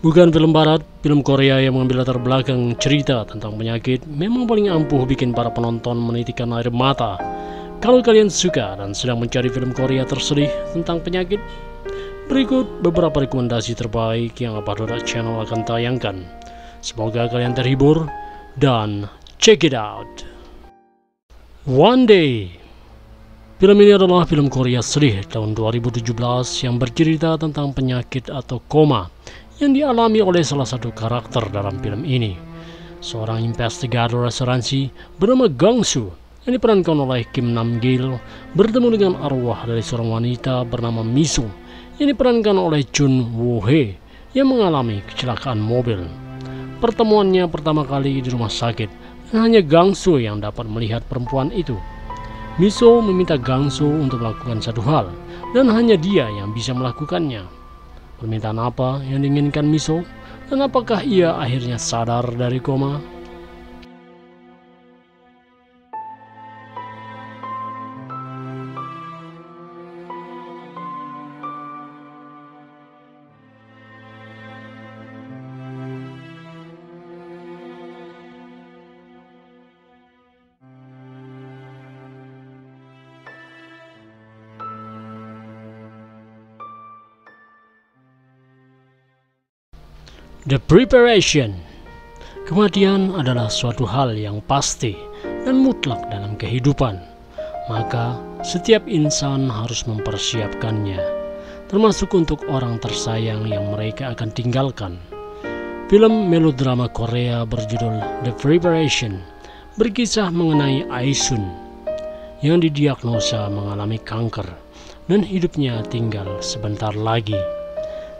Bukan film barat, film Korea yang mengambil latar belakang cerita tentang penyakit memang paling ampuh bikin para penonton menitikan air mata. Kalau kalian suka dan sedang mencari film Korea tersedih tentang penyakit, berikut beberapa rekomendasi terbaik yang Apadoda Channel akan tayangkan. Semoga kalian terhibur dan check it out. One Day Film ini adalah film Korea sedih tahun 2017 yang bercerita tentang penyakit atau koma yang dialami oleh salah satu karakter dalam film ini. Seorang investigator asuransi bernama Gong Su yang diperankan oleh Kim Nam Gil bertemu dengan arwah dari seorang wanita bernama Misu yang diperankan oleh Chun Woo Hee yang mengalami kecelakaan mobil. Pertemuannya pertama kali di rumah sakit dan hanya Gang Su yang dapat melihat perempuan itu. Miso meminta Gang Su untuk melakukan satu hal dan hanya dia yang bisa melakukannya. Permintaan apa yang diinginkan Miso? Dan apakah ia akhirnya sadar dari koma? The preparation. Kematian adalah suatu hal yang pasti dan mutlak dalam kehidupan. Maka setiap insan harus mempersiapkannya, termasuk untuk orang tersayang yang mereka akan tinggalkan. Film melodrama Korea berjudul The Preparation berkisah mengenai Aisun yang didiagnosa mengalami kanker dan hidupnya tinggal sebentar lagi.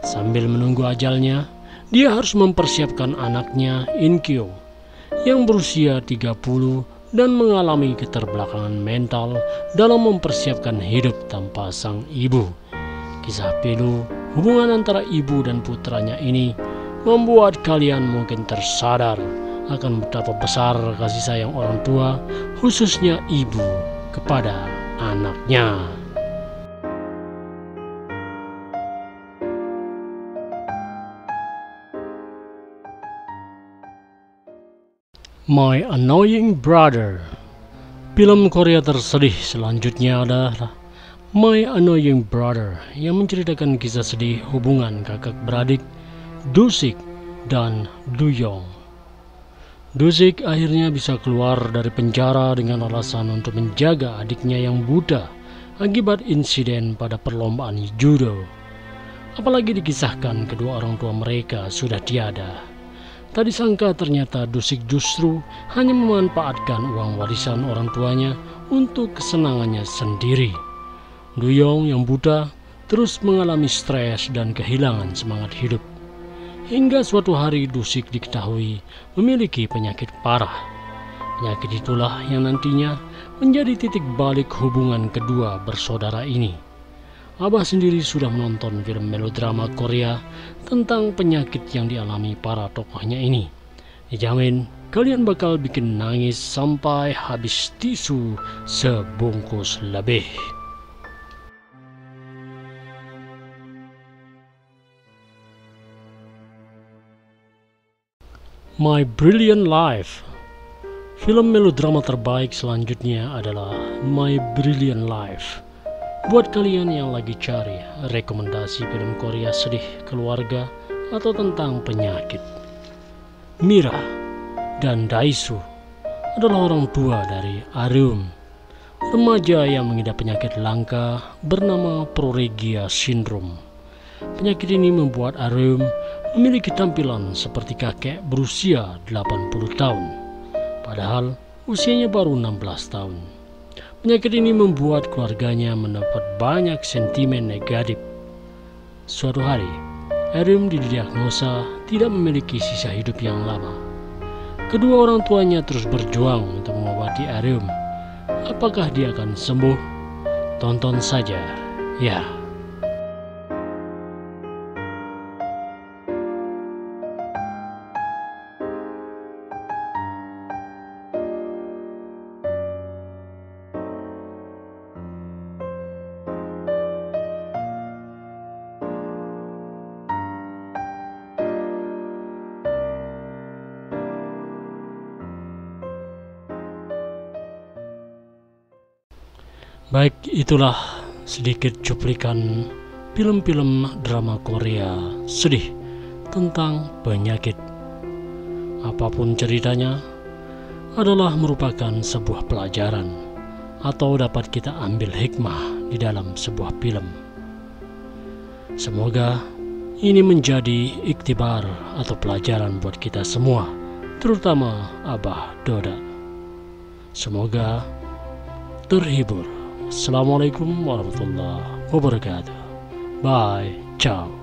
Sambil menunggu ajalnya, dia harus mempersiapkan anaknya Inkyo yang berusia 30 dan mengalami keterbelakangan mental dalam mempersiapkan hidup tanpa sang ibu. Kisah pilu hubungan antara ibu dan putranya ini membuat kalian mungkin tersadar akan betapa besar kasih sayang orang tua, khususnya ibu, kepada anaknya. My Annoying Brother Film Korea tersedih selanjutnya adalah My Annoying Brother yang menceritakan kisah sedih hubungan kakak beradik Dusik dan Duyong. Dusik akhirnya bisa keluar dari penjara dengan alasan untuk menjaga adiknya yang buta akibat insiden pada perlombaan judo. Apalagi dikisahkan kedua orang tua mereka sudah tiada. Tak disangka ternyata Dusik justru hanya memanfaatkan uang warisan orang tuanya untuk kesenangannya sendiri. Duyong yang buta terus mengalami stres dan kehilangan semangat hidup. Hingga suatu hari Dusik diketahui memiliki penyakit parah. Penyakit itulah yang nantinya menjadi titik balik hubungan kedua bersaudara ini. Abah sendiri sudah menonton film melodrama Korea tentang penyakit yang dialami para tokohnya ini. Dijamin kalian bakal bikin nangis sampai habis tisu sebungkus lebih. My Brilliant Life Film melodrama terbaik selanjutnya adalah My Brilliant Life Buat kalian yang lagi cari rekomendasi film Korea sedih keluarga atau tentang penyakit, Mira dan Daisu adalah orang tua dari Arum, remaja yang mengidap penyakit langka bernama Proregia Syndrome. Penyakit ini membuat Arum memiliki tampilan seperti kakek berusia 80 tahun, padahal usianya baru 16 tahun. Penyakit ini membuat keluarganya mendapat banyak sentimen negatif. Suatu hari, Erim didiagnosa tidak memiliki sisa hidup yang lama. Kedua orang tuanya terus berjuang untuk mengobati Erim. Apakah dia akan sembuh? Tonton saja, ya. Baik, itulah sedikit cuplikan film-film drama Korea sedih tentang penyakit. Apa pun ceritanya, adalah merupakan sebuah pelajaran atau dapat kita ambil hikmah di dalam sebuah film. Semoga ini menjadi iktibar atau pelajaran buat kita semua, terutama Abah Doda. Semoga terhibur. Assalamualaikum warahmatullahi wabarakatuh. Bye. Ciao.